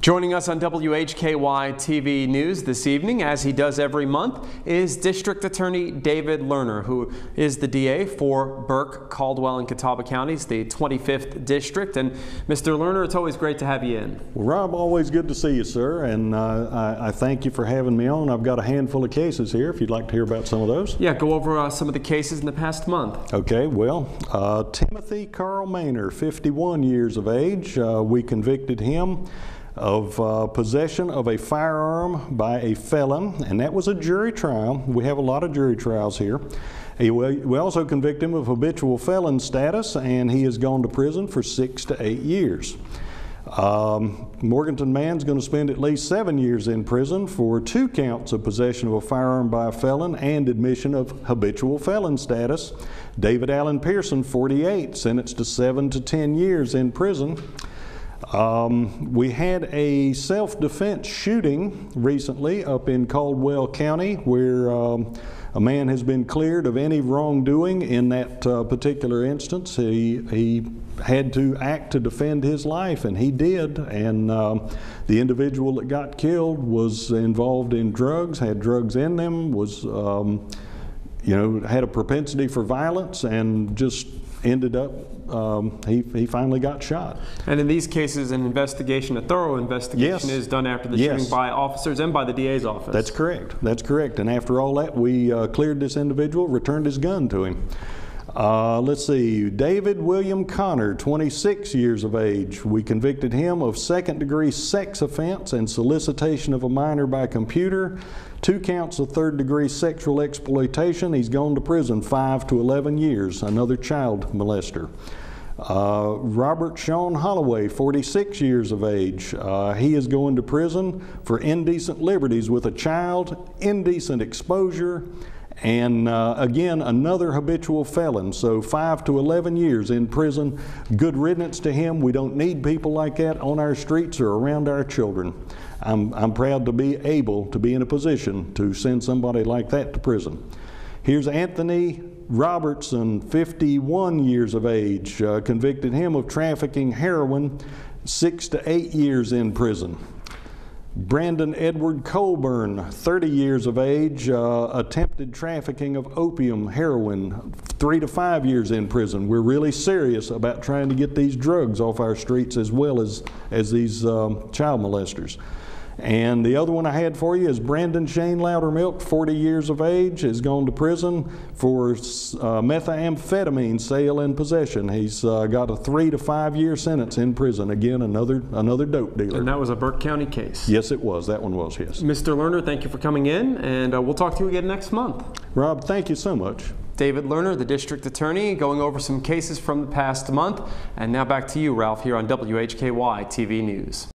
Joining us on WHKY TV News this evening, as he does every month, is District Attorney David Learner, who is the DA for Burke, Caldwell, and Catawba counties, the 25th District. And Mr. Learner, it's always great to have you in. Well, Rob, always good to see you, sir, and uh, I, I, thank you for having me on. I've got a handful of cases here if you'd like to hear about some of those. Yeah, go over uh, some of the cases in the past month. Okay, well, uh, Timothy Carl Maynor, 51 years of age, uh, we convicted him of uh, possession of a firearm by a felon, and that was a jury trial. We have a lot of jury trials here. He, we also convict him of habitual felon status, and he has gone to prison for six to eight years. Um, Morganton Man's going to spend at least seven years in prison for two counts of possession of a firearm by a felon and admission of habitual felon status. David Allen Pearson, 48, sentenced to seven to ten years in prison. Um, we had a self-defense shooting recently up in Caldwell County where um, a man has been cleared of any wrongdoing in that uh, particular instance. He, he had to act to defend his life, and he did. And um, the individual that got killed was involved in drugs, had drugs in them, was, um, you know, had a propensity for violence, and just ended up um, he, he finally got shot. And in these cases, an investigation, a thorough investigation, yes. is done after the yes. shooting by officers and by the DA's office. That's correct. That's correct. And after all that, we uh, cleared this individual, returned his gun to him. Uh, let's see, David William Connor, 26 years of age. We convicted him of second degree sex offense and solicitation of a minor by computer, two counts of third degree sexual exploitation. He's gone to prison 5 to 11 years, another child molester. Uh, Robert Sean Holloway, 46 years of age. Uh, he is going to prison for indecent liberties with a child, indecent exposure, and uh, again, another habitual felon. So, five to 11 years in prison. Good riddance to him. We don't need people like that on our streets or around our children. I'm, I'm proud to be able to be in a position to send somebody like that to prison. Here's Anthony Robertson, 51 years of age, uh, convicted him of trafficking heroin, six to eight years in prison. Brandon Edward Colburn, 30 years of age, uh, attempted trafficking of opium, heroin, three to five years in prison. We're really serious about trying to get these drugs off our streets as well as, as these um, child molesters. And the other one I had for you is Brandon Shane Loudermilk, 40 years of age, has gone to prison for uh, methamphetamine sale and possession. He's uh, got a three to five year sentence in prison. Again, another another dope dealer. And that was a Burke County case. Yes, it was. That one was. Yes. Mr. Learner, thank you for coming in, and uh, we'll talk to you again next month. Rob, thank you so much. David Learner, the district attorney, going over some cases from the past month. And now back to you, Ralph, here on WHKY TV News.